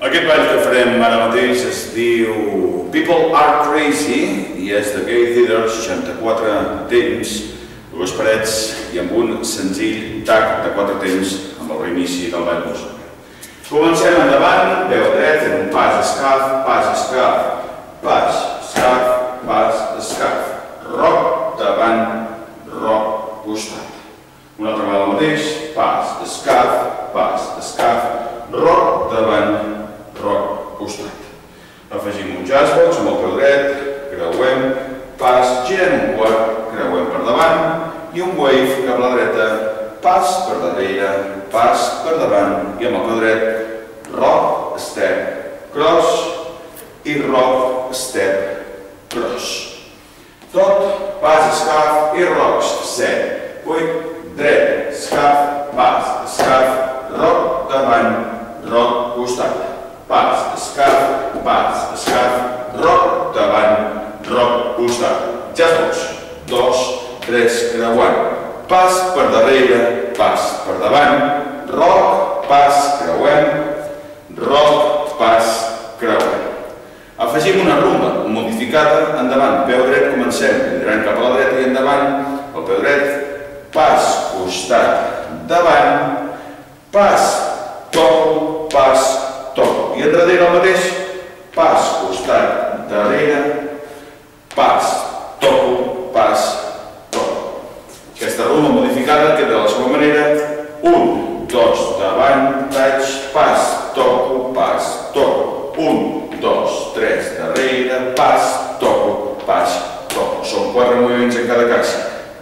Aquest ball que farem ara mateix es diu People Are Crazy i és de Gay Theater, 64 temps, dues parets i amb un senzill tac de quatre temps amb el reinici del ball música. Comencem endavant, veu dret, en un pas escaf, pas escaf, pas, escaf, pas, escaf, roc, davant, roc, costat. Una altra vegada el mateix, pas, escaf, pas, escaf, roc, davant. Afegim un jazzbox amb el peu dret, creuem, pas, girem un quart, creuem per davant i un wave cap a la dreta, pas per darrere, pas per davant i amb el peu dret, rock, step, cross i rock, step, cross. Tot, pas, escaf i rocks, set, vuit, dret, escaf, pas, escaf, roc, davant, roc, costat. Pas, escaf, pas, escaf, roc, davant, roc, costat. Jazzbox, dos, tres, creuant. Pas per darrere, pas per davant, roc, pas, creuem, roc, pas, creuem. Afegim una rumba modificada endavant, peu dret, comencem, mirant cap a la dreta i endavant, el peu dret, pas, costat, davant, pas, toco, pas, toco. I enrere el mateix, pas, costat, darrere, pas, toco, pas, toco. Aquesta rumba modificada queda de la següent manera, un, dos, davant, taig, pas, toco, pas, toco. Un, dos, tres, darrere, pas, pas, toco. Són quatre moviments en cada cas.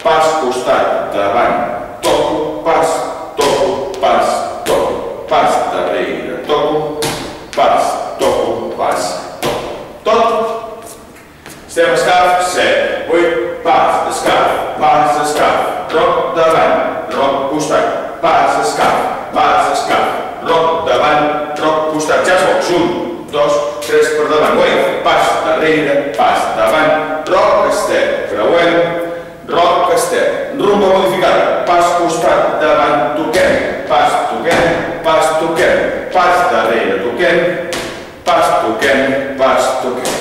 Pas, costat, davant, toco, pas, toco, pas, toco. Pas, darrere, toco, pas, toco, pas, toco. Tot. Estem escaf, set, vuit, pas, escaf, pas, escaf, roc, davant, roc, costat, pas, escaf, pas, escaf, roc, davant, roc, costat. Ja es box, un, dos, tres per davant, wave, pas, darrere, pas, davant, roc, step, creuem, roc, step, rumba modificada, pas, costat, davant, toquem, pas, toquem, pas, toquem, pas, darrere, toquem, pas, toquem, pas, toquem.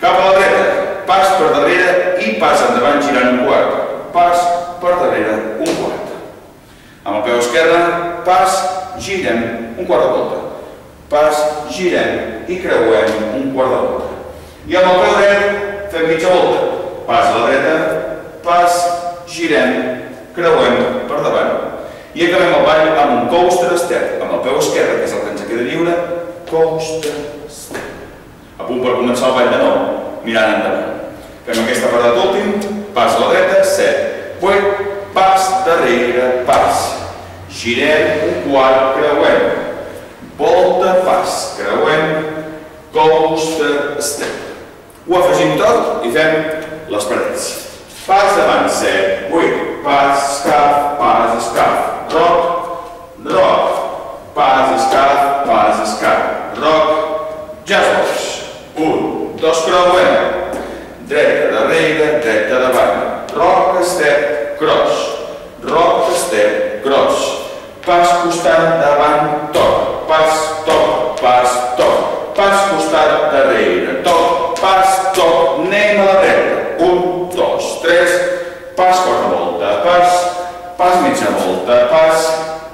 Cap a la dreta, pas per darrere i pas endavant girant un quart, pas per darrere un quart. Amb el peu esquerre, pas, girem un quart de volta. Pas, girem i creuem un quart de volta. I amb el peu dret fem mitja volta. Pas a la dreta, pas, girem, creuem per davant. I acabem el ball amb un coaster step, amb el peu esquerre, que és el que ens queda lliure, coaster step. A punt per començar el ball de nou, mirant endavant. Fem aquesta parat últim, pas a la dreta, set, vuit, pas darrere, pas. Girem un quart, creuem, volta, pas, creuem, coaster, step. Ho afegim tot i fem les parets. Pas davant, set, vuit, pas, escaf, pas, escaf, roc, roc, pas, escaf, pas, escaf, roc, jazzbox. Un, dos, creuem, dreta, darrere, dreta, davant, roc, step, cross, roc, step, cross, pas, costat, davant, toc, pas, toc, pas, toc, pas, costat, darrere, toc, pas, toc, anem a la dreta, un, dos, tres, pas, quarta volta, pas, mitja volta, pas,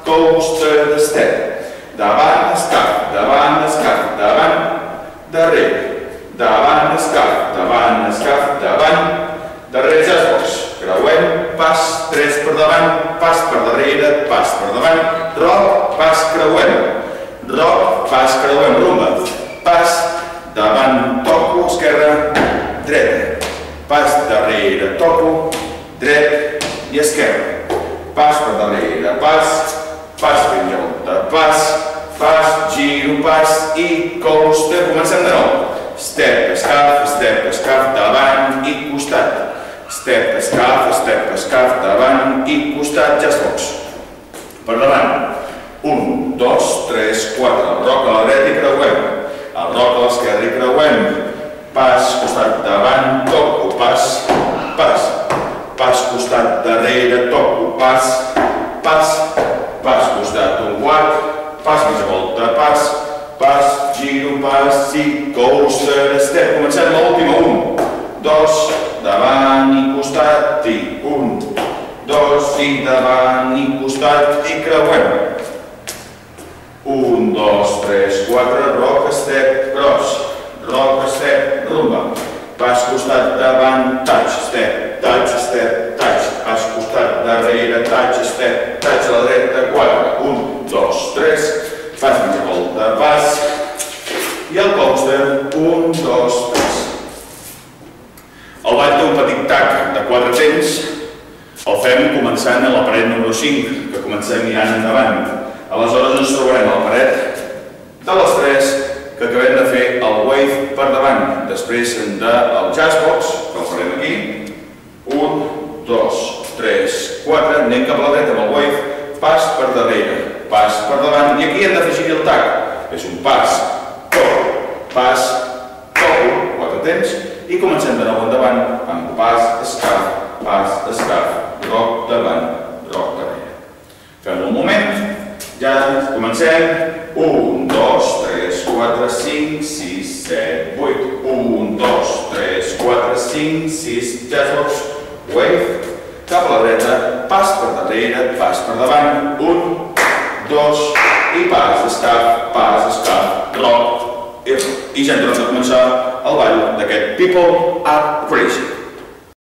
coaster, step, davant, escap, davant, davant, darrere, davant, escap, davant, escap, davant, darrere jazzbox, creuem, pas, tres per davant, pas per darrere, pas per davant, roc, pas, creuem, roc, pas, creuem, rumba, pas, davant, toco, esquerra, dreta, pas, darrere, toco, dret i esquerra, pas per darrere, pas, pas, volta, pas, pas, giro, pas i coaster, comencem de nou, step, escaf, step, escaf, davant i costat, step, escaf, step, escaf, davant i costat, jazzbox. Per davant. Un, dos, tres, quatre. El roc a la dreta i creuem. El roc a l'esquerra i creuem. Pas, costat, davant, toco, pas. Costat, darrere, toco, pas, pas. Pas, costat, un quart. Pas, mitja volta, pas, pas, pas i coaster, step. Comencem l'última. Un, dos, davant i costat i un, dos i davant i costat i creuem. Un, dos, tres, quatre, rock, step, cross, rock, step, rumba. Pas costat davant, touch, step, touch, step, touch. Pas costat darrere, touch, step, touch a la dreta, quatre. Un, dos, tres. Pas mitja volta, pas. I el coaster, un, dos, tres. El ball té un petit tac de quatre temps. El fem començant a la paret número 5, que comencem mirant endavant. Aleshores ens trobarem a la paret de les 3 que acabem de fer el per davant. Després del jazzbox, que el farem aquí. 1, 2, 3, 4, anem cap a la dreta amb el wave, pas per darrere, pas per davant, i aquí hem d'afegir el tac. És un pas, cop, pas, toco, quatre temps, i comencem de nou endavant amb pas, escaf, pas, escaf, roc davant, roc darrere. Fem un moment, ja comencem. 1, 2, 3, 4, 5, 6, 7, 8. 1, 2, 3, 4, 5, 6, jazzbox, wave, cap a la dreta, pas per darrere, pas per davant. 1, 2, i pas, escaf, pas, escaf, rock, i, i ja hem tornat a començar el ball d'aquest People Are Crazy.